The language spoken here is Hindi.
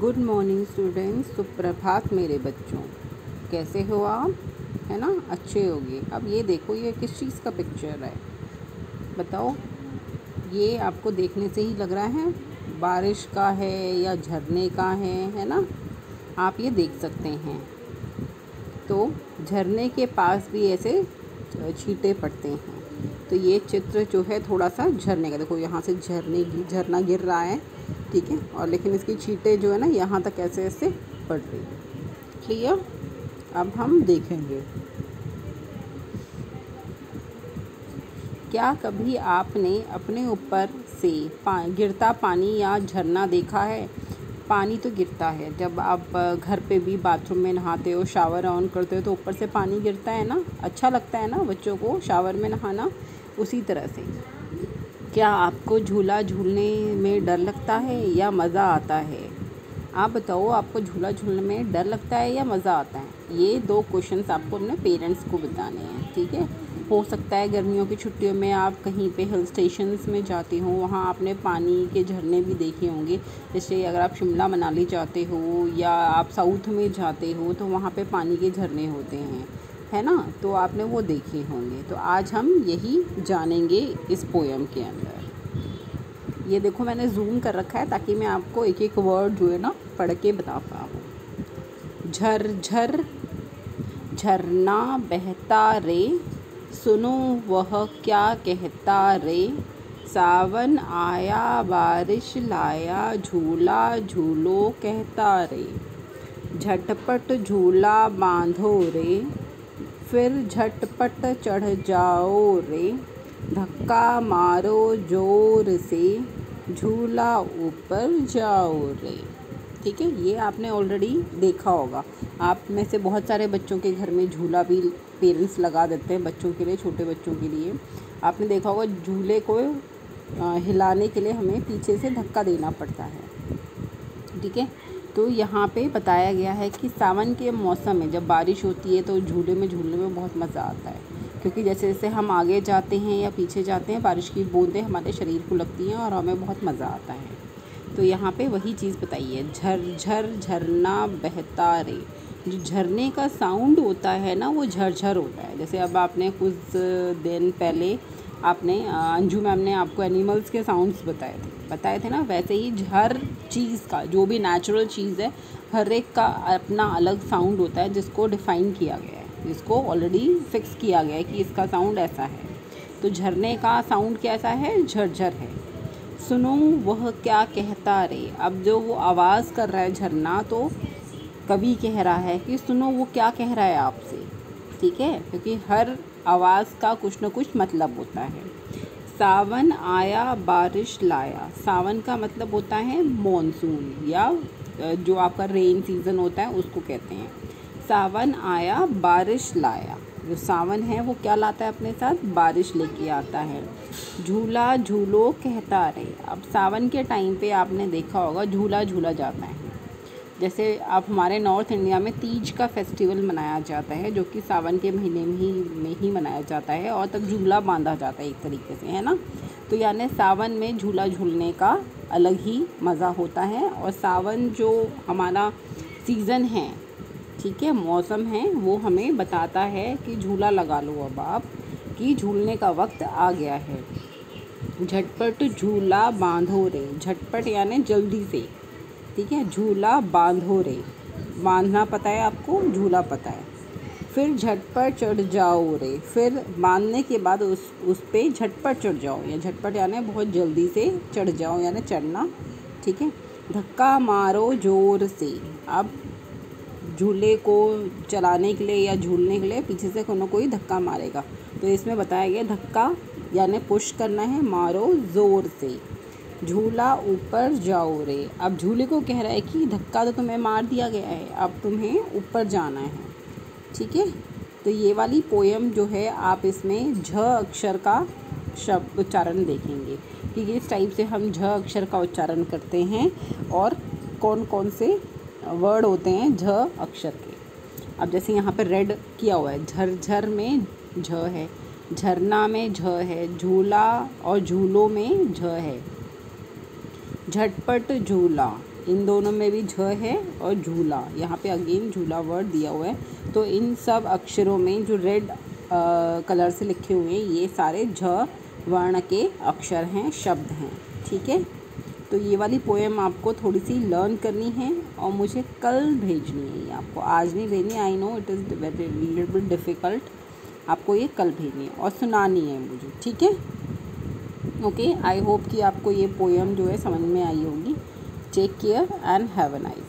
गुड मॉर्निंग स्टूडेंट्स सुप्रभात मेरे बच्चों। कैसे हो आप? है ना? अच्छे होगे। अब ये देखो, ये किस चीज़ का पिक्चर है? बताओ। ये आपको देखने से ही लग रहा है, बारिश का है या झरने का है है ना? आप ये देख सकते हैं। तो झरने के पास भी ऐसे छींटे पड़ते हैं। तो ये चित्र जो है, थोड़ा सा झरने का। देखो, यहाँ से झरने, झरना गिर रहा है। ठीक है? और लेकिन इसकी छींटे जो है ना, यहाँ तक ऐसे ऐसे पड़ रही है। क्लियर अब हम देखेंगे। क्या कभी आपने अपने ऊपर से पा, गिरता पानी या झरना देखा है? पानी तो गिरता है। जब आप घर पे भी बाथरूम में नहाते हो, शावर ऑन करते हो तो ऊपर से पानी गिरता है ना? अच्छा लगता है ना बच्चों को शावर में नहाना? उसी तरह से। क्या आपको झूला झूलने में डर लगता है या मज़ा आता है? आप बताओ, आपको झूला झूलने में डर लगता है या मज़ा आता है? ये दो क्वेश्चंस आपको अपने पेरेंट्स को बताने हैं, ठीक है? हो सकता है गर्मियों की छुट्टियों में आप कहीं पे हिल स्टेशंस में जाते हो, वहाँ आपने पानी के झरने भी देखे होंगे। जैसे अगर आप शिमला मनाली जाते हो या आप साउथ में जाते हो तो वहाँ पे पानी के झरने होते हैं। है ना? तो आपने वो देखे होंगे। तो आज हम यही जानेंगे इस पोएम के अंदर। ये देखो, मैंने जूम कर रखा है ताकि मैं आपको एक एक वर्ड जो है ना, पढ़ के बता पाऊँ। झर झर, झरना बहता रे, सुनो वह क्या कहता रे। सावन आया, बारिश लाया, झूला झूलो कहता रे। झटपट झूला बांधो रे। फिर झटपट चढ़ जाओ रे। धक्का मारो ज़ोर से, झूला ऊपर जाओ रे। ठीक है, ये आपने ऑलरेडी देखा होगा। आप में से बहुत सारे बच्चों के घर में झूला भी पेरेंट्स लगा देते हैं बच्चों के लिए, छोटे बच्चों के लिए। आपने देखा होगा, झूले को हिलाने के लिए हमें पीछे से धक्का देना पड़ता है। ठीक है? तो यहाँ पे बताया गया है कि सावन के मौसम में जब बारिश होती है तो झूले में झूलने में बहुत मज़ा आता है। क्योंकि जैसे जैसे हम आगे जाते हैं या पीछे जाते हैं, बारिश की बूंदें हमारे शरीर को लगती हैं और हमें बहुत मज़ा आता है। तो यहाँ पे वही चीज़ बताई है झरझर झरना बहता रे जो झरने का साउंड होता है ना, वो झरझर होता है। जैसे अब आपने कुछ दिन पहले आपने अंजू मैम ने आपको एनिमल्स के साउंड्स बताए थे। बताए थे ना, वैसे ही हर चीज़ का, जो भी नेचुरल चीज़ है, हर एक का अपना अलग साउंड होता है, जिसको डिफ़ाइन किया गया है, जिसको ऑलरेडी फिक्स किया गया है कि इसका साउंड ऐसा है। तो झरने का साउंड कैसा है? झरझर है। सुनो, वह क्या कहता रे? अब जो वो आवाज़ कर रहा है झरना तो कवि कह रहा है कि सुनो, वो क्या कह रहा है आपसे? ठीक है? क्योंकि हर आवाज़ का कुछ ना कुछ मतलब होता है। सावन आया, बारिश लाया। सावन का मतलब होता है मॉनसून या जो आपका रेन सीज़न होता है, उसको कहते हैं। सावन आया, बारिश लाया। जो सावन है, वो क्या लाता है अपने साथ? बारिश लेके आता है। झूला झूलो कहता रहे। अब सावन के टाइम पे आपने देखा होगा, झूला झूला जाता है। जैसे आप हमारे नॉर्थ इंडिया में तीज का फेस्टिवल मनाया जाता है, जो कि सावन के महीने में ही में ही मनाया जाता है और तब झूला बांधा जाता है एक तरीके से, है ना? तो यानी सावन में झूला झूलने का अलग ही मज़ा होता है और सावन जो हमारा सीज़न है, ठीक है, मौसम है, वो हमें बताता है कि झूला लगा लो अब आप, कि झूलने का वक्त आ गया है। झटपट झूला बांधो रे, झटपट यानी जल्दी से। ठीक है, झूला बांधो रे। बांधना पता है आपको, झूला पता है। फिर झटपट चढ़ जाओ रे। फिर बांधने के बाद उस उस पर झटपट चढ़ जाओ, या झटपट यानी बहुत जल्दी से चढ़ जाओ, यानी चढ़ना, ठीक है? धक्का मारो ज़ोर से। अब झूले को चलाने के लिए या झूलने के लिए पीछे से कोई कोई धक्का मारेगा। तो इसमें बताया गया धक्का यानी पुश करना है, मारो ज़ोर से। झूला ऊपर जाओ रे। अब झूले को कह रहा है कि धक्का तो तुम्हें मार दिया गया है, अब तुम्हें ऊपर जाना है। ठीक है? तो ये वाली पोयम जो है, आप इसमें झ अक्षर का शब्द उच्चारण देखेंगे। कि इस टाइप से हम झ अक्षर का उच्चारण करते हैं और कौन कौन से वर्ड होते हैं झ अक्षर के। अब जैसे यहाँ पर रेड किया हुआ है, झरझर में झ है, झरना में झ है, झूला और झूलों में झ है। झटपट झूला। इन दोनों में भी झ है और झूला। यहाँ पे अगेन झूला वर्ड दिया हुआ है। तो इन सब अक्षरों में जो रेड कलर से लिखे हुए हैं, ये सारे झ वर्ण के अक्षर हैं, शब्द हैं। ठीक है? तो ये वाली पोएम आपको थोड़ी सी लर्न करनी है और मुझे कल भेजनी है ये आपको। आज नहीं भेजनी आई no it is very difficult आपको ये कल भेजनी है और सुनानी है मुझे। ठीक है? ओके आई होप कि आपको ये पोएम जो है समझ में आई होगी. Take care and have a nice